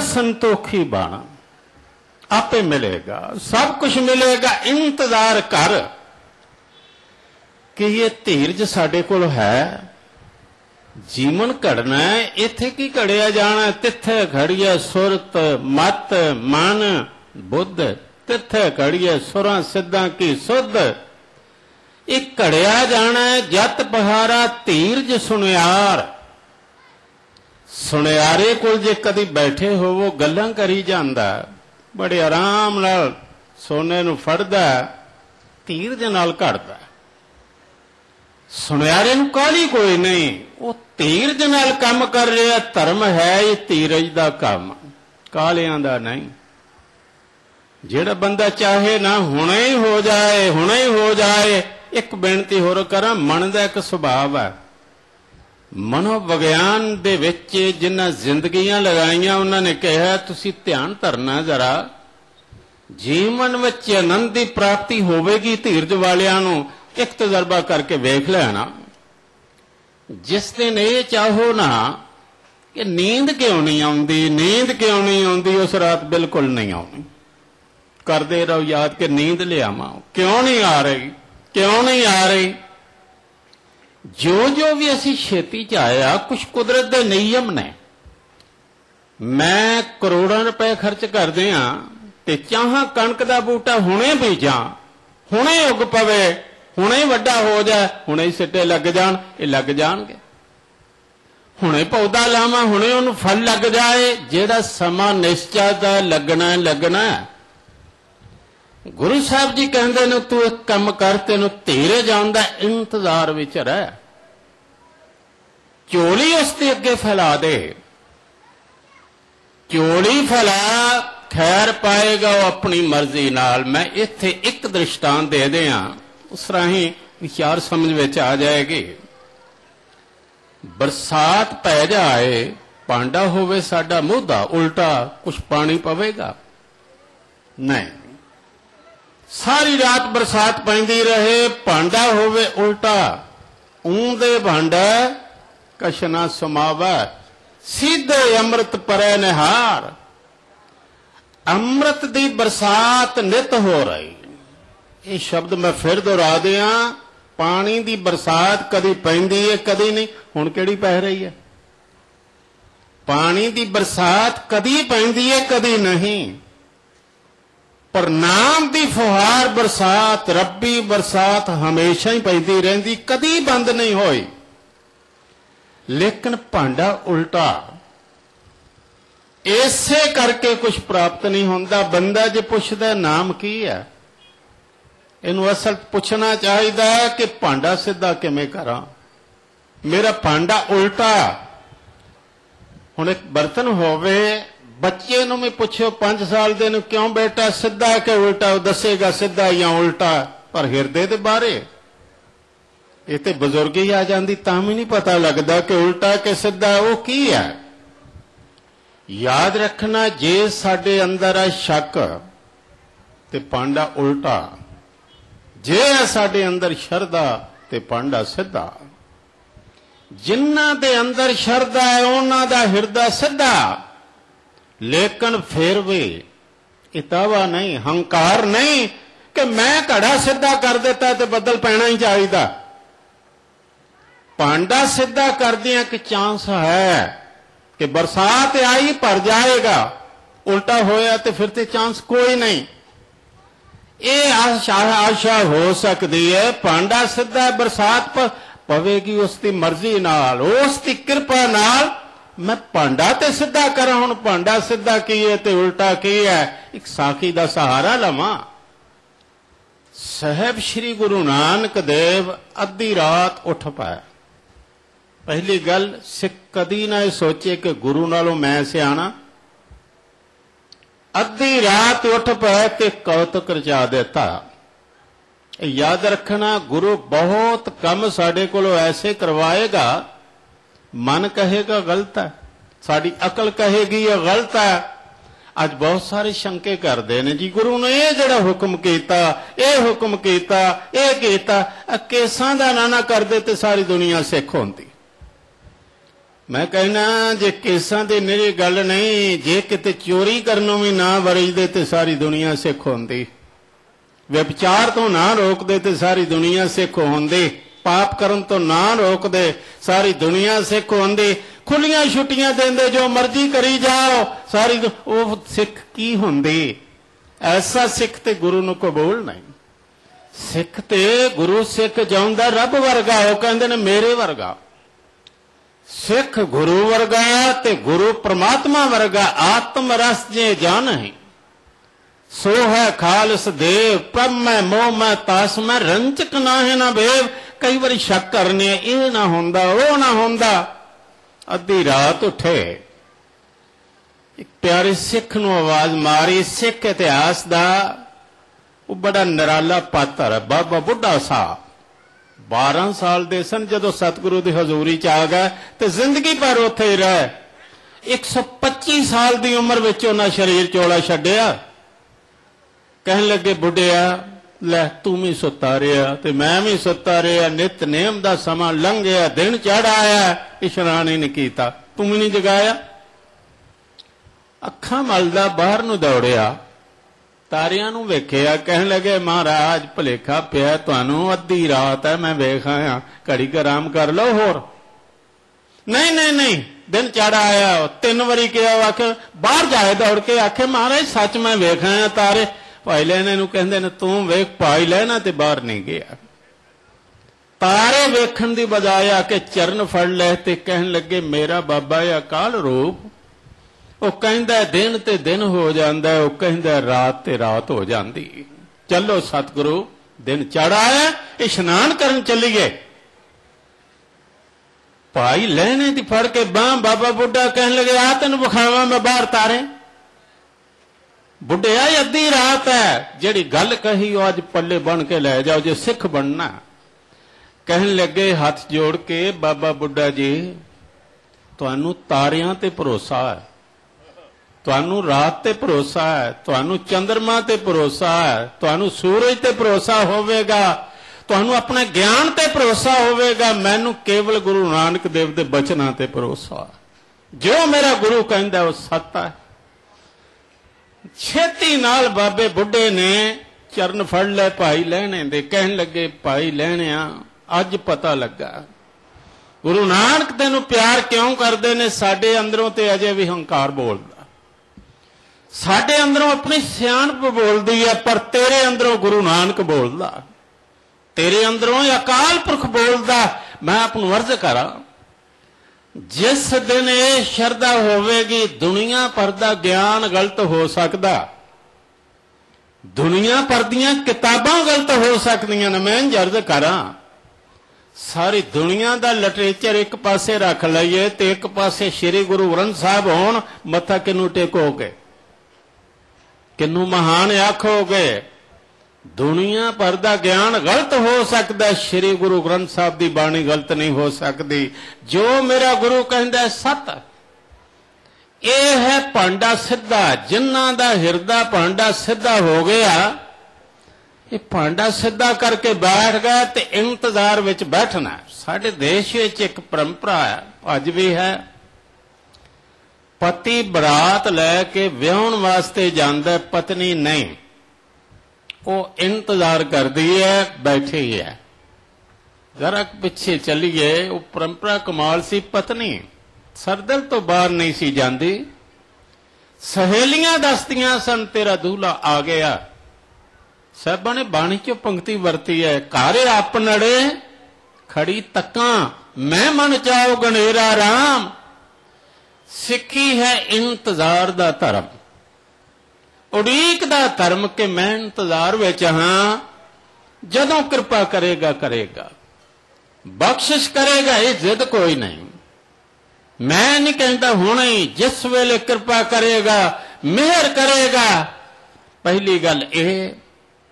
ਸੰਤੋਖੀ ਬਣ, ਆਪੇ ਮਿਲੇਗਾ, ਸਭ ਕੁਝ ਮਿਲੇਗਾ, ਇੰਤਜ਼ਾਰ ਕਰ। ਕਿ ਇਹ ਧੀਰਜ ਸਾਡੇ ਕੋਲ ਹੈ, ਜੀਵਨ ਘੜਨਾ ਹੈ, ਇੱਥੇ ਕੀ ਘੜਿਆ ਜਾਣਾ, ਤਿੱਥੇ ਘੜੀਏ ਸੁਰਤ, ਮਤ, ਮਨ, ਬੁੱਧ, ਤਿੱਥੇ ਘੜੀਏ ਸੁਰਾਂ ਸਿੱਧਾਂ ਕੀ ਸੁਧ। ਇਹ ਘੜਿਆ ਜਾਣਾ ਹੈ, ਜਤ ਬਹਾਰਾ ਧੀਰਜ ਸੁਨਿਆਰ। ਸੁਨਿਆਰੇ ਕੋਲ ਜੇ ਕਦੀ ਬੈਠੇ ਹੋਵੋ, ਗੱਲਾਂ ਕਰੀ ਜਾਂਦਾ, ਬੜੇ ਆਰਾਮ ਨਾਲ ਸੋਨੇ ਨੂੰ ਫੜਦਾ ਧੀਰਜ ਨਾਲ ਘੜਦਾ। ਸੁਨਿਆਰੇ ਨੂੰ ਕਾਹਲੀ ਕੋਈ ਨਹੀਂ, ਉਹ ਧੀਰਜ ਨਾਲ ਕੰਮ ਕਰ ਰਿਹਾ, ਧਰਮ ਹੈ ਇਹ ਧੀਰਜ ਦਾ ਕੰਮ ਕਾਲਿਆਂ ਦਾ ਨਹੀਂ। ਜਿਹੜਾ ਬੰਦਾ ਚਾਹੇ ਨਾ ਹੁਣੇ ਹੀ ਹੋ ਜਾਏ, ਹੁਣੇ ਹੀ ਹੋ ਜਾਏ, ਇੱਕ ਬੇਨਤੀ ਹੋਰ ਕਰਾਂ, ਮਨ ਦਾ ਇੱਕ ਸੁਭਾਅ ਹੈ। ਮਨੋਵਿਗਿਆਨ ਦੇ ਵਿੱਚ ਜਿਨ੍ਹਾਂ ਜ਼ਿੰਦਗੀਆਂ ਲਗਾਈਆਂ ਉਹਨਾਂ ਨੇ ਕਿਹਾ, ਤੁਸੀਂ ਧਿਆਨ ਧਰਨਾ ਜਰਾ। ਜੀਵਨ ਵਿੱਚ ਆਨੰਦ ਦੀ ਪ੍ਰਾਪਤੀ ਹੋਵੇਗੀ ਧੀਰਜ ਵਾਲਿਆਂ ਨੂੰ। ਇੱਕ ਤਜਰਬਾ ਕਰਕੇ ਵੇਖ ਲੈਣਾ ਜਿਸ ਦਿਨ ਇਹ ਚਾਹੋ ਨਾ ਕਿ ਨੀਂਦ ਕਿਉਂ ਨਹੀਂ ਆਉਂਦੀ, ਨੀਂਦ ਕਿਉਂ ਨਹੀਂ ਆਉਂਦੀ, ਉਸ ਰਾਤ ਬਿਲਕੁਲ ਨਹੀਂ ਆਉਣੀ। ਕਰਦੇ ਰਹੋ ਯਾਦ ਕਿ ਨੀਂਦ ਲਿਆਵਾਂ। ਕਿਉਂ ਨਹੀਂ ਆ ਰਹੀ? ਕਿਉਂ ਨਹੀਂ ਆ ਰਹੀ? ਜੋ ਜੋ ਵੀ ਅਸੀਂ ਛੇਤੀ ਚ ਆਇਆ ਕੁਝ ਕੁਦਰਤ ਦੇ ਨਿਯਮ ਨੇ। ਮੈਂ ਕਰੋੜਾਂ ਰੁਪਏ ਖਰਚ ਕਰਦੇ ਆ ਤੇ ਚਾਹਾਂ ਕਣਕ ਦਾ ਬੂਟਾ ਹੁਣੇ ਬੀਜਾਂ, ਹੁਣੇ ਉੱਗ ਪਵੇ, ਹੁਣੇ ਵੱਡਾ ਹੋ ਜਾ ਹੁਣੇ ਹੀ ਸਿੱਟੇ ਲੱਗ ਜਾਣ, ਇਹ ਲੱਗ ਜਾਣਗੇ। ਹੁਣੇ ਪੌਦਾ ਲਾਵਾਂ, ਹੁਣੇ ਉਹਨੂੰ ਫਲ ਲੱਗ ਜਾਏ, ਜਿਹੜਾ ਸਮਾਂ ਨਿਸ਼ਚਾ ਦਾ ਲੱਗਣਾ ਲੱਗਣਾ ਗੁਰੂ ਸਾਹਿਬ ਜੀ ਕਹਿੰਦੇ ਨੇ, ਤੂੰ ਇੱਕ ਕੰਮ ਕਰ, ਤੈਨੂੰ ਧੀਰੇ ਜਾਂਦਾ ਇੰਤਜ਼ਾਰ ਵਿੱਚ ਰਹਿ। ਚੋਲੀ ਉਸ ਦੇ ਅੱਗੇ ਫੈਲਾ ਦੇ ਚੋਲੀ ਫੈਲਾ? ਖੈਰ ਪਾਏਗਾ ਉਹ ਆਪਣੀ ਮਰਜ਼ੀ ਨਾਲ। ਮੈਂ ਇੱਥੇ ਇੱਕ ਦ੍ਰਿਸ਼ਟਾਂਤ ਦੇ ਦਿਆਂ। ਉਸ ਰਾਹੀਂ ਵਿਚਾਰ ਸਮਝ ਵਿੱਚ ਆ ਜਾਏਗੀ। ਬਰਸਾਤ ਪੈ ਜਾਏ ਪਾਂਡਾ ਹੋਵੇ ਸਾਡਾ ਮੋਢਾ ਉਲਟਾ ਕੁਝ ਪਾਣੀ ਪਵੇਗਾ? ਨਹੀਂ। ਸਾਰੀ ਰਾਤ ਬਰਸਾਤ ਪੈਂਦੀ ਰਹੇ, ਭਾਂਡਾ ਹੋਵੇ ਉਲਟਾ ਉਂਦੇ ਭਾਂਡਾ ਕਸ਼ਨਾ ਸਮਾਵਾ, ਸਿੱਧੇ ਅੰਮ੍ਰਿਤ ਪਰੈ ਨਿਹਾਰ। ਅੰਮ੍ਰਿਤ ਦੀ ਬਰਸਾਤ ਨਿਤ ਹੋ ਰਹੀ। ਇਹ ਸ਼ਬਦ ਮੈਂ ਫਿਰ ਦੁਹਰਾ ਦਿਆਂ, ਪਾਣੀ ਦੀ ਬਰਸਾਤ ਕਦੀ ਪੈਂਦੀ ਹੈ ਕਦੀ ਨਹੀਂ। ਹੁਣ ਕਿਹੜੀ ਪੈ ਰਹੀ ਹੈ ਪਾਣੀ ਦੀ ਬਰਸਾਤ ਕਦੀ ਪੈਂਦੀ ਏ, ਕਦੀ ਨਹੀਂ। ਪਰ ਨਾਮ ਦੀ ਫੁਹਾਰ ਬਰਸਾਤ, ਰੱਬੀ ਬਰਸਾਤ ਹਮੇਸ਼ਾ ਹੀ ਪੈਂਦੀ ਰਹਿੰਦੀ, ਕਦੀ ਬੰਦ ਨਹੀਂ ਹੋਈ। ਲੇਕਿਨ ਭਾਂਡਾ ਉਲਟਾ। ਇਸੇ ਕਰਕੇ ਕੁਝ ਪ੍ਰਾਪਤ ਨਹੀਂ ਹੁੰਦਾ। ਬੰਦਾ ਜੇ ਪੁੱਛਦਾ, ਨਾਮ ਕੀ ਹੈ? ਇਹਨੂੰ ਅਸਲ ਪੁੱਛਣਾ ਚਾਹੀਦਾ ਹੈ ਕਿ ਭਾਂਡਾ ਸਿੱਧਾ ਕਿਵੇਂ ਕਰਾਂ। ਮੇਰਾ ਭਾਂਡਾ ਉਲਟਾ। ਹੁਣ ਇੱਕ ਬਰਤਨ ਹੋਵੇ, ਬੱਚੇ ਨੂੰ ਵੀ ਪੁੱਛਿਓ 5 ਸਾਲ ਦੇ ਨੂੰ ਕਿਉਂ ਬੇਟਾ ਸਿੱਧਾ ਕਿ ਉਲਟਾ? ਉਹ ਦੱਸੇਗਾ ਸਿੱਧਾ ਜਾਂ ਉਲਟਾ। ਪਰ ਹਿਰਦੇ ਦੇ ਬਾਰੇ ਇਹ ਤੇ ਬਜ਼ੁਰਗੀ ਆ ਜਾਂਦੀ, ਤਾਂ ਵੀ ਨਹੀਂ ਪਤਾ ਲੱਗਦਾ ਕਿ ਉਲਟਾ ਕਿ ਸਿੱਧਾ ਉਹ ਕੀ ਹੈ। ਯਾਦ ਰੱਖਣਾ, ਜੇ ਸਾਡੇ ਅੰਦਰ ਆ ਸ਼ੱਕ ਤੇ ਪਾਂਡਾ ਉਲਟਾ, ਜੇ ਆ ਸਾਡੇ ਅੰਦਰ ਸ਼ਰਧਾ ਤੇ ਪਾਂਡਾ ਸਿੱਧਾ। ਜਿਨ੍ਹਾਂ ਦੇ ਅੰਦਰ ਸ਼ਰਧਾ ਹੈ, ਉਹਨਾਂ ਦਾ ਹਿਰਦਾ ਸਿੱਧਾ। ਲੇਕਿਨ ਫਿਰ ਵੀ ਇਤਾਵਾ ਨਹੀਂ, ਹੰਕਾਰ ਨਹੀਂ ਕਿ ਮੈਂ ਘੜਾ ਸਿੱਧਾ ਕਰ ਦਿੱਤਾ ਤੇ ਬੱਦਲ ਪੈਣਾ ਹੀ ਚਾਹੀਦਾ। ਭਾਂਡਾ ਸਿੱਧਾ ਕਰਦਿਆਂ ਕਿ ਚਾਂਸ ਹੈ ਕਿ ਬਰਸਾਤ ਆਈ, ਭਰ ਜਾਏਗਾ। ਉਲਟਾ ਹੋਇਆ ਤੇ ਫਿਰ ਤੇ ਚਾਂਸ ਕੋਈ ਨਹੀਂ। ਇਹ ਆਸ਼ਾ ਆਸ਼ਾ ਹੋ ਸਕਦੀ ਹੈ, ਭਾਂਡਾ ਸਿੱਧਾ ਬਰਸਾਤ ਪਵੇਗੀ, ਉਸ ਦੀ ਮਰਜ਼ੀ ਨਾਲ। ਉਸ ਦੀ ਕਿਰਪਾ ਨਾਲ ਮੈਂ ਭਾਂਡਾ ਤੇ ਸਿੱਧਾ ਕਰਾਂ। ਹੁਣ ਭਾਂਡਾ ਸਿੱਧਾ ਕੀ ਹੈ ਤੇ ਉਲਟਾ ਕੀ ਹੈ? ਇੱਕ ਸਾਖੀ ਦਾ ਸਹਾਰਾ ਲਵਾਂ। ਸਹਿਬ ਸ੍ਰੀ ਗੁਰੂ ਨਾਨਕ ਦੇਵ, ਅੱਧੀ ਰਾਤ ਉੱਠ ਪਾਇਆ। ਪਹਿਲੀ ਗੱਲ, ਸਿੱਖ ਕਦੀ ਨਾ ਇਹ ਸੋਚੇ ਕਿ ਗੁਰੂ ਨਾਲੋਂ ਮੈਂ ਸਿਆਣਾ। ਅੱਧੀ ਰਾਤ ਉੱਠ ਪਏ ਤੇ ਕੌਤਕ ਰਚਾ ਦਿੱਤਾ। ਯਾਦ ਰੱਖਣਾ, ਗੁਰੂ ਬਹੁਤ ਕੰਮ ਸਾਡੇ ਕੋਲੋਂ ਐਸੇ ਕਰਵਾਏਗਾ। ਮਨ ਕਹੇਗਾ, ਗਲਤ ਹੈ। ਸਾਡੀ ਅਕਲ ਕਹੇਗੀ, ਇਹ ਗਲਤ ਹੈ। ਅੱਜ ਬਹੁਤ ਸਾਰੇ ਸ਼ੰਕੇ ਕਰਦੇ ਨੇ, ਜੀ, ਗੁਰੂ ਨੇ ਇਹ ਜਿਹੜਾ ਹੁਕਮ ਕੀਤਾ, ਇਹ ਹੁਕਮ ਕੀਤਾ, ਇਹ ਕੀਤਾ। ਕੇਸਾਂ ਦਾ ਨਾ ਨਾ ਕਰਦੇ ਤੇ ਸਾਰੀ ਦੁਨੀਆ ਸਿੱਖ ਹੁੰਦੀ। ਮੈਂ ਕਹਿਣਾ ਜੇ ਕੇਸਾਂ ਦੀ ਨਿਰੀ ਗੱਲ ਨਹੀਂ, ਜੇ ਕਿਤੇ ਚੋਰੀ ਕਰਨੋਂ ਵੀ ਨਾ ਵਰਜਦੇ ਤੇ ਸਾਰੀ ਦੁਨੀਆ ਸਿੱਖ ਹੁੰਦੀ। ਵਿਚਾਰ ਤੋਂ ਨਾ ਰੋਕਦੇ ਤੇ ਸਾਰੀ ਦੁਨੀਆ ਸਿੱਖ ਹੁੰਦੀ। ਪਾਪ ਕਰਨ ਤੋਂ ਨਾ ਰੋਕਦੇ, ਸਾਰੀ ਦੁਨੀਆ ਸਿੱਖ ਹੁੰਦੀ। ਖੁੱਲੀਆਂ ਛੁੱਟੀਆਂ ਦਿੰਦੇ, ਜੋ ਮਰਜ਼ੀ ਕਰੀ ਜਾਓ, ਸਾਰੀ ਉਹ ਸਿੱਖ ਕੀ ਹੁੰਦੀ? ਐਸਾ ਸਿੱਖ ਤੇ ਗੁਰੂ ਨੂੰ ਕਬੂਲ ਨਹੀਂ। ਸਿੱਖ ਤੇ ਗੁਰੂ ਸਿੱਖ ਜਾਉਂਦਾ, ਰੱਬ ਵਰਗਾ, ਉਹ ਕਹਿੰਦੇ ਨੇ ਮੇਰੇ ਵਰਗਾ। ਸਿੱਖ ਗੁਰੂ ਵਰਗਾ ਤੇ ਗੁਰੂ ਪ੍ਰਮਾਤਮਾ ਵਰਗਾ ਆਤਮ ਰਸ ਜੇ ਜਾਣ ਹੈ ਸੋ ਹੈ ਖਾਲਸ ਦੇਵ, ਪ੍ਰਭ ਮੈਂ, ਮੋਹ ਮੈਂ, ਤਾਸ ਮੈਂ ਰੰਚਕ ਨਾ ਹੈ ਨਾ ਬੇਵ। ਕਈ ਵਾਰੀ ਸ਼ੱਕ ਕਰਨੇ ਇਹ ਨਾ ਹੁੰਦਾ, ਉਹ ਨਾ ਹੁੰਦਾ। ਅੱਧੀ ਰਾਤ ਉੱਠੇ, ਇੱਕ ਪਿਆਰੇ ਸਿੱਖ ਨੂੰ ਆਵਾਜ਼ ਮਾਰੀ, ਸਿੱਖ ਇਤਿਹਾਸ ਦਾ, ਉਹ ਬੜਾ ਨਰਾਲਾ ਪਾਤਰ ਹੈ, ਬਾਬਾ ਬੁੱਢਾ ਸਾਹਿਬ। 12 ਸਾਲ ਦੇ ਸਨ ਜਦੋਂ ਸਤਿਗੁਰੂ ਦੀ ਹਜ਼ੂਰੀ ਚ ਆ ਗਏ ਤੇ ਜ਼ਿੰਦਗੀ ਭਰ ਉੱਥੇ ਹੀ ਰਹੇ। 125 ਸਾਲ ਦੀ ਉਮਰ ਵਿੱਚ ਉਹਨਾਂ ਸਰੀਰ ਚੋਲਾ ਛੱਡਿਆ। ਕਹਿਣ ਲੱਗੇ, ਬੁੱਢਿਆ, ਲੈ ਤੂੰ ਵੀ ਸੁੱਤਾ ਰਿਹਾ ਤੇ ਮੈਂ ਵੀ ਸੁੱਤਾ ਰਿਹਾ ਨਿਤ ਨੇਮ ਦਾ ਸਮਾਂ ਲੰਘ ਗਿਆ ਦਿਨ ਚੜ ਆਇਆ, ਇਸ਼ਨਾਨ ਹੀ ਕੀਤਾ। ਤੂੰ ਵੀ ਨਹੀਂ ਜਗਾਇਆ? ਅੱਖਾਂ ਮਲਦਾ ਬਾਹਰ ਨੂੰ ਦੌੜਿਆ। ਤਾਰਿਆਂ ਨੂੰ ਵੇਖਿਆ, ਕਹਿਣ ਲੱਗੇ, ਮਹਾਰਾਜ, ਭਲੇਖਾ ਪਿਆ ਤੁਹਾਨੂੰ, ਅੱਧੀ ਰਾਤ ਹੈ, ਮੈਂ ਵੇਖ ਆਇਆ। ਘੜੀ ਕ ਆਰਾਮ ਕਰ ਲਓ ਹੋਰ। ਨਹੀਂ ਨਹੀਂ ਨਹੀਂ, ਦਿਨ ਚੜ ਆਇਆ, ਤਿੰਨ ਵਾਰੀ ਕਿਹਾ ਆਖੇ ਬਾਹਰ ਜਾਏ ਦੌੜ ਕੇ ਆਖੇ, ਮਹਾਰਾਜ, ਸੱਚ ਮੈਂ ਵੇਖ ਆਇਆ ਤਾਰੇ। ਭਾਈ ਲੈਣੇ ਨੂੰ ਕਹਿੰਦੇ ਨੇ, ਤੂੰ ਵੇਖ, ਭਾਈ ਲੈਣਾ ਤੇ ਬਾਹਰ ਨਹੀਂ ਗਿਆ। ਤਾਰੇ ਵੇਖਣ ਦੀ ਬਜਾਏ ਆ ਕੇ ਚਰਨ ਫੜ ਲੈ ਤੇ ਕਹਿਣ ਲੱਗੇ, ਮੇਰਾ ਬਾਬਾ ਇਹ ਅਕਾਲ ਰੂਪ ਉਹ ਕਹਿੰਦਾ ਦਿਨ ਤੇ ਦਿਨ ਹੋ ਜਾਂਦਾ ਉਹ ਕਹਿੰਦਾ ਰਾਤ ਤੇ ਰਾਤ ਹੋ ਜਾਂਦੀ। ਚੱਲੋ ਸਤਿਗੁਰੂ, ਦਿਨ ਚੜ ਆਇਆ ਇਸ਼ਨਾਨ ਕਰਨ ਚੱਲੀਏ। ਭਾਈ ਲੈਣੇ ਦੀ ਫੜ ਕੇ ਬਾਹ ਬਾਬਾ ਬੁੱਢਾ ਕਹਿਣ ਲੱਗੇ ਆ ਤੈਨੂੰ ਵਿਖਾਵਾਂ ਮੈਂ ਬਾਹਰ ਤਾਰੇ। ਬੁੱਢਿਆ ਅੱਧੀ ਰਾਤ ਹੈ। ਜਿਹੜੀ ਗੱਲ ਕਹੀ, ਉਹ ਅੱਜ ਪੱਲੇ ਬਣ ਕੇ ਲੈ ਜਾਓ, ਜੇ ਸਿੱਖ ਬਣਨਾ ਕਹਿਣ ਲੱਗੇ, ਹੱਥ ਜੋੜ ਕੇ, ਬਾਬਾ ਬੁੱਢਾ ਜੀ, ਤੁਹਾਨੂੰ ਤਾਰਿਆਂ ਤੇ ਭਰੋਸਾ ਹੈ। ਤੁਹਾਨੂੰ ਰਾਤ ਤੇ ਭਰੋਸਾ ਹੈ, ਤੁਹਾਨੂੰ ਚੰ드ਰਮਾ ਤੇ ਭਰੋਸਾ ਹੈ, ਤੁਹਾਨੂੰ ਸੂਰਜ ਤੇ ਭਰੋਸਾ ਹੋਵੇਗਾ, ਤੁਹਾਨੂੰ ਆਪਣੇ ਗਿਆਨ ਤੇ ਭਰੋਸਾ ਹੋਵੇਗਾ, ਮੈਨੂੰ ਕੇਵਲ ਗੁਰੂ ਨਾਨਕ ਦੇਵ ਦੇ ਬਚਨਾਂ ਤੇ ਭਰੋਸਾ ਜੋ ਮੇਰਾ ਗੁਰੂ ਕਹਿੰਦਾ ਉਹ ਸੱਤ ਹੈ। ਛੇਤੀ ਨਾਲ ਬਾਬੇ ਬੁੱਢੇ ਨੇ ਚਰਨ ਫੜ ਲੈ ਭਾਈ ਲੈਣੇ ਦੇ, ਕਹਿਣ ਲੱਗੇ, ਭਾਈ ਲੈਣਿਆ ਅੱਜ ਪਤਾ ਲੱਗਾ। ਗੁਰੂ ਨਾਨਕ ਤੈਨੂੰ ਪਿਆਰ ਕਿਉਂ ਕਰਦੇ ਨੇ? ਸਾਡੇ ਅੰਦਰੋਂ ਤੇ ਅਜੇ ਵੀ ਹੰਕਾਰ ਬੋਲਦਾ। ਸਾਡੇ ਅੰਦਰੋਂ ਆਪਣੀ ਸਿਆਣਪ ਬੋਲਦੀ ਹੈ, ਪਰ ਤੇਰੇ ਅੰਦਰੋਂ ਗੁਰੂ ਨਾਨਕ ਬੋਲਦਾ। ਤੇਰੇ ਅੰਦਰੋਂ ਅਕਾਲ ਪੁਰਖ ਬੋਲਦਾ, ਮੈਂ ਆਪ ਨੂੰ ਅਰਜ਼ ਕਰਾਂ, ਜਿਸ ਦਿਨ ਇਹ ਸ਼ਰਧਾ ਹੋਵੇਗੀ, ਦੁਨੀਆ ਪਰ ਦਾ ਗਿਆਨ ਗਲਤ ਹੋ ਸਕਦਾ। ਦੁਨੀਆ ਪਰ ਦੀਆਂ ਕਿਤਾਬਾਂ ਗਲਤ ਹੋ ਸਕਦੀਆਂ ਨੇ, ਮੈਂ ਜਰਦ ਕਰਾਂ। ਸਾਰੀ ਦੁਨੀਆ ਦਾ ਲਿਟਰੇਚਰ ਇੱਕ ਪਾਸੇ ਰੱਖ ਲਈਏ ਤੇ ਇੱਕ ਪਾਸੇ ਸ੍ਰੀ ਗੁਰੂ ਗ੍ਰੰਥ ਸਾਹਿਬ ਹੋਣ, ਮੱਥਾ ਕਿਨੂੰ ਟੇਕੋਗੇ? ਕਿਨੂੰ ਮਹਾਨ ਆਖੋਗੇ? ਦੁਨੀਆ ਭਰ ਦਾ ਗਿਆਨ ਗਲਤ ਹੋ ਸਕਦਾ ਸ੍ਰੀ ਗੁਰੂ ਗ੍ਰੰਥ ਸਾਹਿਬ ਦੀ ਬਾਣੀ ਗਲਤ ਨਹੀਂ ਹੋ ਸਕਦੀ। ਜੋ ਮੇਰਾ ਗੁਰੂ ਕਹਿੰਦਾ ਸਤ। ਇਹ ਹੈ ਭਾਂਡਾ ਸਿੱਧਾ। ਜਿਨ੍ਹਾਂ ਦਾ ਹਿਰਦਾ ਭਾਂਡਾ ਸਿੱਧਾ ਹੋ ਗਿਆ, ਇਹ ਭਾਂਡਾ ਸਿੱਧਾ ਕਰਕੇ ਬੈਠ ਗਿਆ ਤੇ ਇੰਤਜ਼ਾਰ ਵਿੱਚ ਬੈਠਣਾ ਸਾਡੇ ਦੇਸ਼ ਵਿੱਚ ਇੱਕ ਪਰੰਪਰਾ ਹੈ, ਅੱਜ ਵੀ ਹੈ। ਪਤੀ ਬਰਾਤ ਲੈ ਕੇ ਵਿਆਹਣ ਵਾਸਤੇ ਜਾਂਦਾ ਪਤਨੀ ਨਹੀਂ। ਉਹ ਇੰਤਜ਼ਾਰ ਕਰਦੀ ਹੈ, ਬੈਠੀ ਹੈ। ਜ਼ਰਾ ਪਿੱਛੇ ਚੱਲੀਏ, ਉਹ ਪਰੰਪਰਾ ਕਮਾਲ ਸੀ, ਪਤਨੀ ਸਰਦਲ ਤੋਂ ਬਾਹਰ ਨਹੀਂ ਸੀ ਜਾਂਦੀ। ਸਹੇਲੀਆਂ ਦੱਸਦੀਆਂ ਸਨ, ਤੇਰਾ ਦੂਲਾ ਆ ਗਿਆ। ਸਾਹਿਬਾਂ ਨੇ ਬਾਣੀ ਚੋਂ ਪੰਕਤੀ ਵਰਤੀ ਹੈ, ਘਰ ਆਪਣੜੇ ਖੜੀ ਤੱਕਾਂ, ਮੈਂ ਮਨ ਚਾਉ ਗਣੇਰਾ ਰਾਮ। ਸਿੱਖੀ ਹੈ ਇੰਤਜ਼ਾਰ ਦਾ ਧਰਮ। ਉਡੀਕ ਦਾ ਧਰਮ ਕਿ ਮੈਂ ਇੰਤਜ਼ਾਰ ਵਿੱਚ ਹਾਂ, ਜਦੋਂ ਕਿਰਪਾ ਕਰੇਗਾ ਕਰੇਗਾ। ਬਖਸ਼ਿਸ਼ ਕਰੇਗਾ, ਇਹ ਜ਼ਿੱਦ ਕੋਈ ਨਹੀਂ। ਮੈਂ ਨਹੀਂ ਕਹਿੰਦਾ ਹੁਣੇ ਹੀ ਜਿਸ ਵੇਲੇ ਕਿਰਪਾ ਕਰੇਗਾ, ਮਿਹਰ ਕਰੇਗਾ। ਪਹਿਲੀ ਗੱਲ ਇਹ,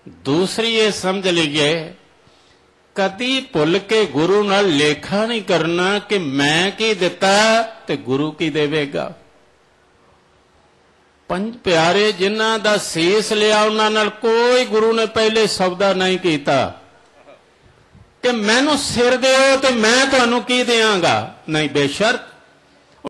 ਦੂਸਰੀ ਇਹ ਸਮਝ ਲਈਏ ਕਦੀ ਭੁੱਲ ਕੇ ਗੁਰੂ ਨਾਲ ਲੇਖਾ ਨਹੀਂ ਕਰਨਾ ਕਿ ਮੈਂ ਕੀ ਦਿੱਤਾ ਤੇ ਗੁਰੂ ਕੀ ਦੇਵੇਗਾ। ਪੰਜ ਪਿਆਰੇ, ਜਿਨ੍ਹਾਂ ਦਾ ਸੀਸ ਲਿਆ, ਉਹਨਾਂ ਨਾਲ ਕੋਈ ਗੁਰੂ ਨੇ ਪਹਿਲੇ ਸੌਦਾ ਨਹੀਂ ਕੀਤਾ। ਕਿ ਮੈਨੂੰ ਸਿਰ ਦਿਓ ਤੇ ਮੈਂ ਤੁਹਾਨੂੰ ਕੀ ਦੇਵਾਂਗਾ? ਨਹੀਂ, ਬੇਸ਼ਰਤ